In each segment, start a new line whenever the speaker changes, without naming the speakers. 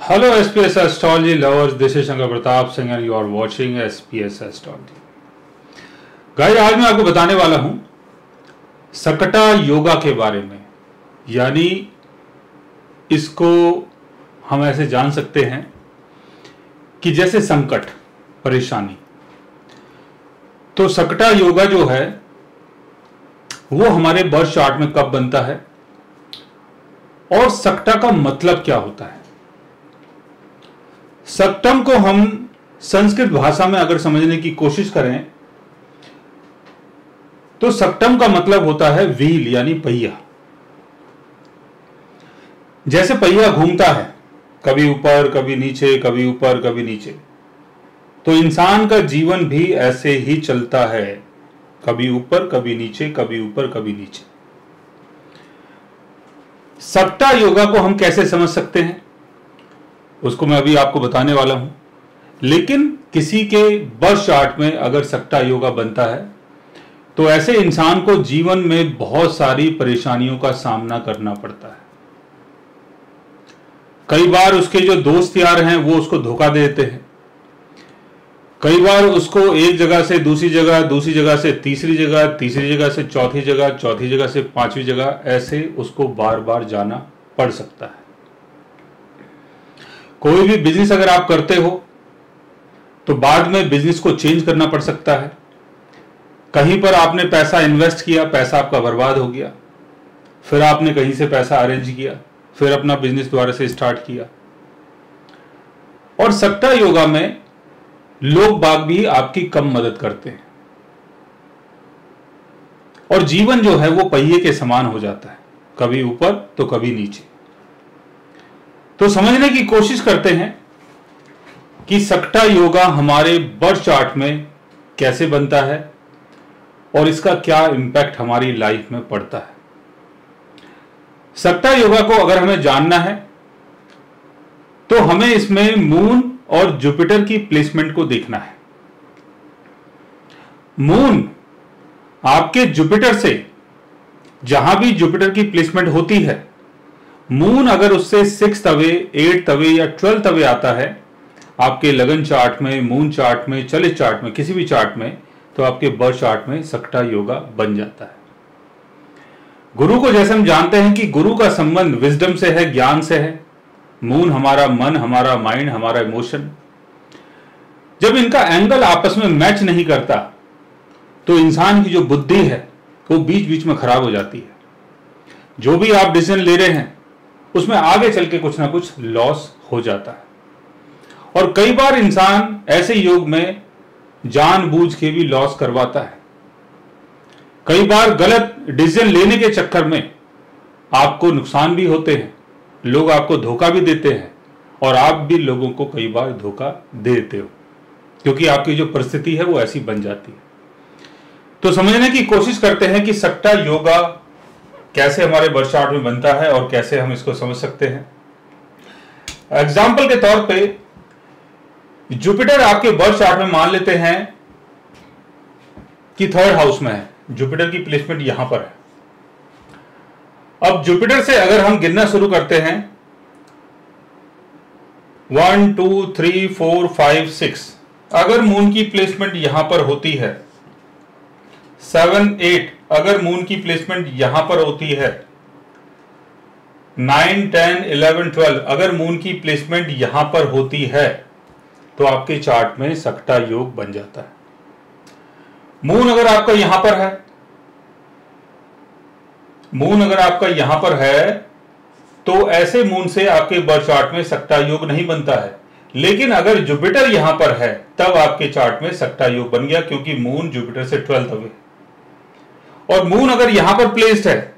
Hello SPS astrology lovers, this is Shankar Pratap Singh and you are watching SPS astrology. Guys आज मैं आपको बताने वाला हूँ सकटा योगा के बारे में। यानी इसको हम ऐसे जान सकते हैं कि जैसे संकट परेशानी। तो सकटा योगा जो है वो हमारे बर्थ चार्ट में कब बनता है और सकटा का मतलब क्या होता है? सक्टम को हम संस्कृत भाषा में अगर समझने की कोशिश करें तो सक्टम का मतलब होता है व्हील, यानी पहिया। जैसे पहिया घूमता है, कभी ऊपर, कभी नीचे, कभी ऊपर, कभी नीचे तो इंसान का जीवन भी ऐसे ही चलता है, कभी ऊपर, कभी नीचे, कभी ऊपर, कभी नीचे। सट्टा योगा को हम कैसे समझ सकते हैं? उसको मैं अभी आपको बताने वाला हूँ। लेकिन किसी के बर्थ चार्ट में अगर सट्टा योगा बनता है तो ऐसे इंसान को जीवन में बहुत सारी परेशानियों का सामना करना पड़ता है। कई बार उसके जो दोस्त यार हैं, वो उसको धोखा देते हैं। कई बार उसको एक जगह से दूसरी जगह दूसरी जगह से तीसरी जगह तीसरी जगह से चौथी जगह चौथी जगह से पांचवी जगह, ऐसे उसको बार बार जाना पड़ सकता है। कोई भी बिज़नेस अगर आप करते हो तो बाद में बिज़नेस को चेंज करना पड़ सकता है। कहीं पर आपने पैसा इन्वेस्ट किया, पैसा आपका बर्बाद हो गया। फिर आपने कहीं से पैसा अरेंज किया, फिर अपना बिज़नेस दोबारा से स्टार्ट किया। और सट्टा योगा में लोग बाग भी आपकी कम मदद करते हैं। और जीवन जो है, वो पहिए के समान हो जाता है। कभी ऊपर तो कभी नीचे। तो समझने की कोशिश करते हैं कि सक्टा योगा हमारे बर्थ चार्ट में कैसे बनता है और इसका क्या इंपैक्ट हमारी लाइफ में पड़ता है। सक्टा योगा को अगर हमें जानना है तो हमें इसमें मून और जुपिटर की प्लेसमेंट को देखना है। मून आपके जुपिटर से जहाँ भी जुपिटर की प्लेसमेंट होती है मून अगर उससे सिक्स अवे एट अवे या ट्वेल्थ अवे आता है, आपके लगन चार्ट में मून चार्ट में, चलित चार्ट में, किसी भी चार्ट में तो आपके बर्थ चार्ट में सकटा योगा बन जाता है। गुरु को जैसे हम जानते हैं कि गुरु का संबंध विजडम से है, ज्ञान से है। मून हमारा मन, हमारा माइंड हमारा इमोशन जब इनका एंगल आपस में मैच नहीं करता तो इंसान की जो बुद्धि है, वो बीच बीच में खराब हो जाती है। जो भी आप डिसीज़न ले रहे हैं उसमें आगे चल के कुछ ना कुछ लॉस हो जाता है। और कई बार इंसान ऐसे योग में जानबूझ के भी लॉस करवाता है। कई बार गलत डिसीज़न लेने के चक्कर में आपको नुकसान भी होते हैं, लोग आपको धोखा भी देते हैं, और आप भी लोगों को कई बार धोखा दे देते हो, क्योंकि आपकी जो परिस्थिति है वो ऐसी बन जाती है। तो समझने की कोशिश करते हैं कि सट्टा योगा कैसे हमारे बर्थ चार्ट में बनता है और कैसे हम इसको समझ सकते हैं? एग्ज़ाम्पल के तौर पे जुपिटर आपके बर्थ चार्ट में मान लेते हैं कि थर्ड हाउस में है। जुपिटर की प्लेसमेंट यहाँ पर है। अब जुपिटर से अगर हम गिनना शुरू करते हैं one two three four five six अगर मून की प्लेसमेंट यहाँ पर होती है सेवन एट अगर मून की प्लेसमेंट यहाँ पर होती है नाइन टेन इलेवन ट्वेल्व अगर मून की प्लेसमेंट यहाँ पर होती है तो आपके चार्ट में सकटा योग बन जाता है। मून अगर आपका यहाँ पर है मून अगर आपका यहाँ पर है तो ऐसे मून से आपके बर्थ चार्ट में सक्टा योग नहीं बनता है। लेकिन अगर जुपिटर यहाँ पर है, तब आपके चार्ट में सक्टा योग बन गया, क्योंकि मून जुपिटर से ट्वेल्थ अवे और मून अगर यहाँ पर प्लेस्ड है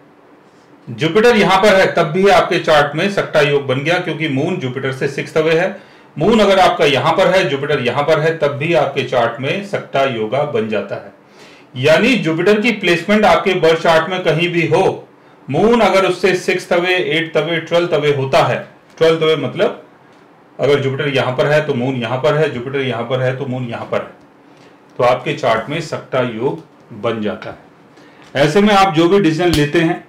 जुपिटर यहाँ पर है, तब भी आपके चार्ट में सक्टा योग बन गया, क्योंकि मून जुपिटर से सिक्स अवे है। मून अगर आपका यहाँ पर है जुपिटर यहाँ पर है, तब भी आपके चार्ट में सक्टा योगा बन जाता है। यानी जुपिटर की प्लेसमेंट आपके बर्थ चार्ट में कहीं भी हो मून अगर उससे six away eight away twelfth away होता है ट्वेल्थ अवे मतलब अगर जुपिटर यहाँ पर है तो मून यहाँ पर है जुपिटर यहाँ पर है तो मून यहाँ पर है। तो आपके चार्ट में सक्टा योग बन जाता है। ऐसे में आप जो भी डिसीज़न लेते हैं,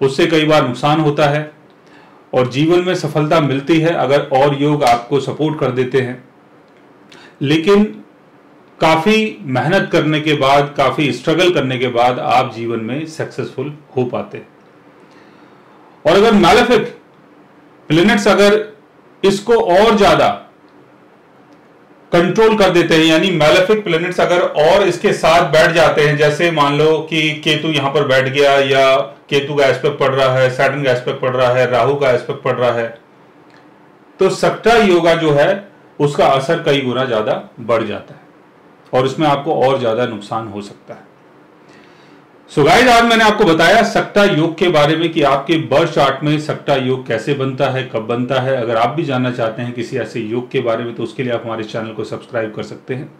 उससे कई बार नुकसान होता है और जीवन में सफलता मिलती है अगर और योग आपको सपोर्ट कर देते हैं। लेकिन काफ़ी मेहनत करने के बाद, काफ़ी स्ट्रगल करने के बाद आप जीवन में सक्सेसफुल हो पाते और अगर मैलेफिक प्लेनेट्स अगर इसको और ज़्यादा कंट्रोल कर देते हैं, यानी मेलेफिक प्लेनेट्स अगर और इसके साथ बैठ जाते हैं, जैसे मान लो कि केतु यहाँ पर बैठ गया या केतु का एस्पेक्ट पड़ रहा है सैटन का एस्पेक्ट पड़ रहा है राहु का एस्पेक्ट पड़ रहा है तो सट्टा योगा जो है, उसका असर कई गुना ज़्यादा बढ़ जाता है और इसमें आपको और ज़्यादा नुकसान हो सकता है। सो गाइस आज मैंने आपको बताया सक्टा योग के बारे में कि आपके बर्थ चार्ट में सक्टा योग कैसे बनता है, कब बनता है। अगर आप भी जानना चाहते हैं किसी ऐसे योग के बारे में तो उसके लिए आप हमारे चैनल को सब्सक्राइब कर सकते हैं।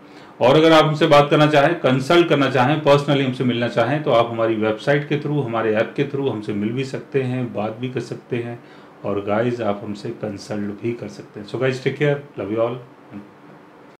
और अगर आप हमसे बात करना चाहें कंसल्ट करना चाहें पर्सनली हमसे मिलना चाहें तो आप हमारी वेबसाइट के थ्रू हमारे ऐप के थ्रू हमसे मिल भी सकते हैं, बात भी कर सकते हैं। और गाइज़ आप हमसे कंसल्ट भी कर सकते हैं। So guys take care love you all